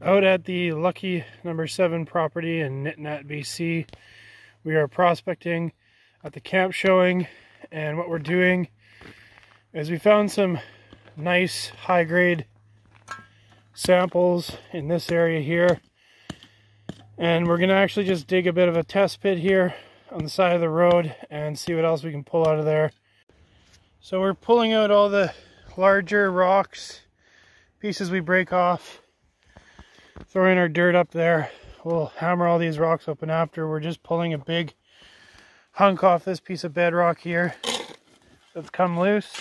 out at the Lucky number 7 property in Nitinat, BC. We are prospecting at the camp showing and what we're doing is we found some nice high grade samples in this area here and we're going to actually just dig a bit of a test pit here on the side of the road and see what else we can pull out of there. So we're pulling out all the larger rocks, pieces we break off throwing our dirt up there. We'll hammer all these rocks open after. We're just pulling a big hunk off this piece of bedrock here that's come loose.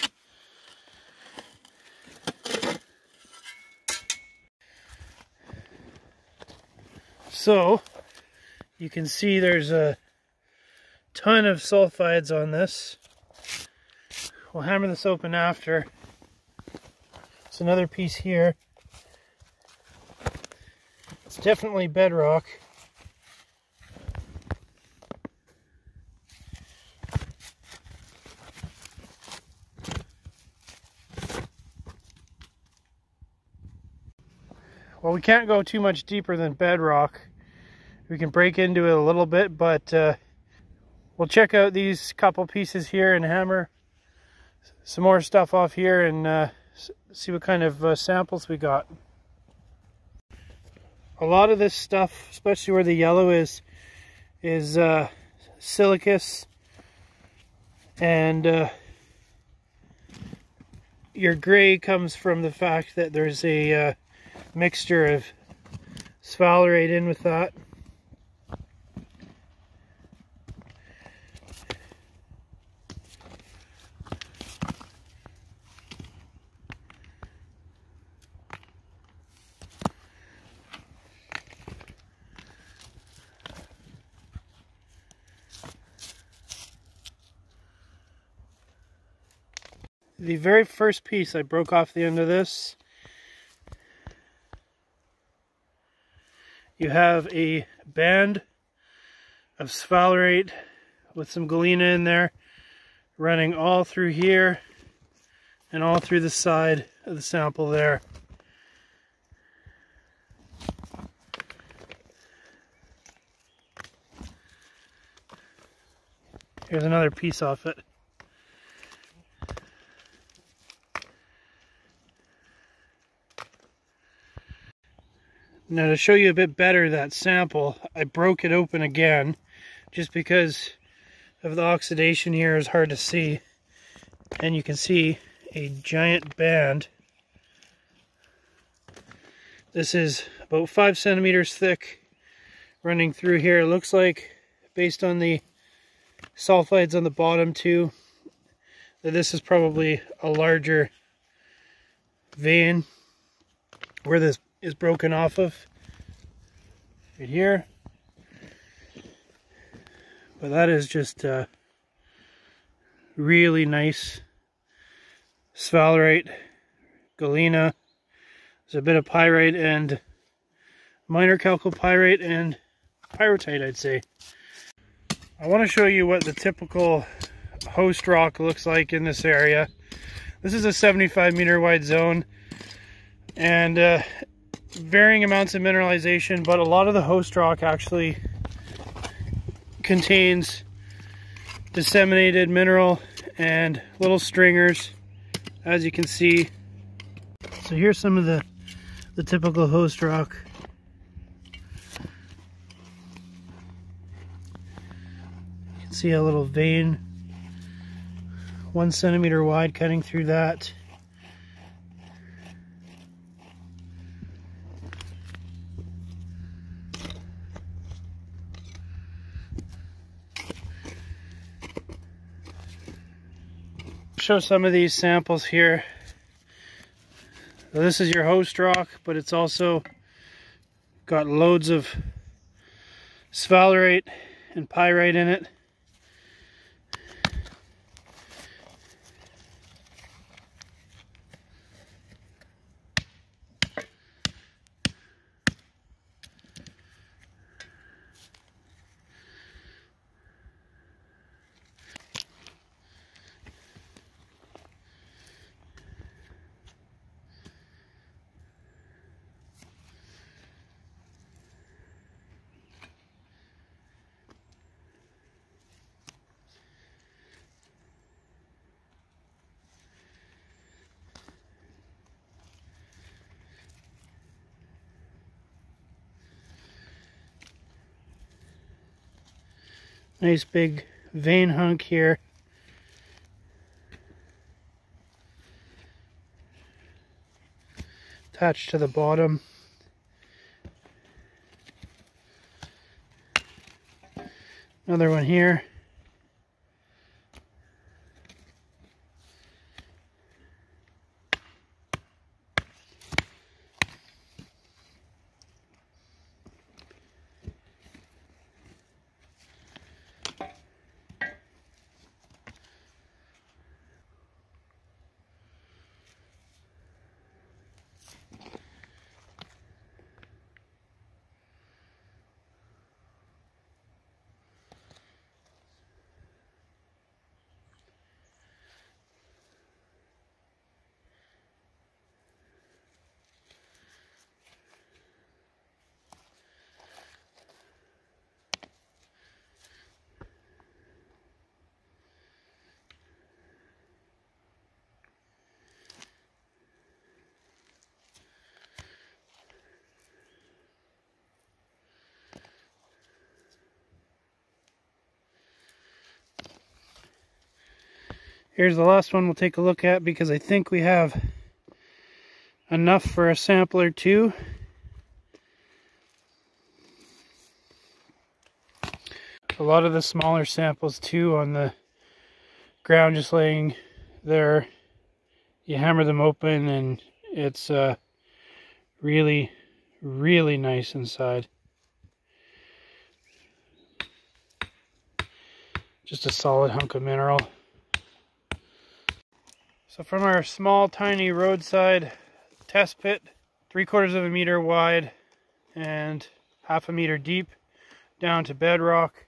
So, you can see there's a ton of sulfides on this. We'll hammer this open after. It's another piece here. Definitely bedrock. Well, we can't go too much deeper than bedrock. We can break into it a little bit, but uh, we'll check out these couple pieces here and hammer some more stuff off here and uh, see what kind of uh, samples we got a lot of this stuff, especially where the yellow is, is uh, siliceous and uh, your gray comes from the fact that there's a uh, mixture of sphalerite in with that. The very first piece I broke off the end of this you have a band of sphalerite with some galena in there running all through here and all through the side of the sample there. Here's another piece off it. Now to show you a bit better that sample, I broke it open again just because of the oxidation here is hard to see. And you can see a giant band. This is about five centimeters thick running through here. It looks like, based on the sulfides on the bottom too, that this is probably a larger vein where this is broken off of right here. But that is just uh, really nice sphalerite, galena. There's a bit of pyrite and minor chalcopyrite and pyrrhotite, I'd say. I want to show you what the typical host rock looks like in this area. This is a 75 meter wide zone and uh, varying amounts of mineralization, but a lot of the host rock actually contains disseminated mineral and little stringers, as you can see. So here's some of the, the typical host rock. You can see a little vein, one centimeter wide cutting through that. Show some of these samples here. So this is your host rock, but it's also got loads of sphalerite and pyrite in it. Nice big vein hunk here. Attached to the bottom. Another one here. Here's the last one we'll take a look at because I think we have enough for a sampler too. A lot of the smaller samples too on the ground just laying there. You hammer them open and it's uh, really, really nice inside. Just a solid hunk of mineral. So from our small, tiny roadside test pit, three quarters of a meter wide and half a meter deep, down to bedrock,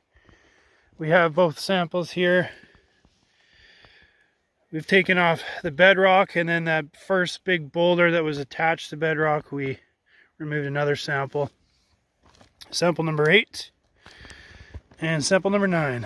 we have both samples here. We've taken off the bedrock and then that first big boulder that was attached to bedrock, we removed another sample. Sample number eight and sample number nine.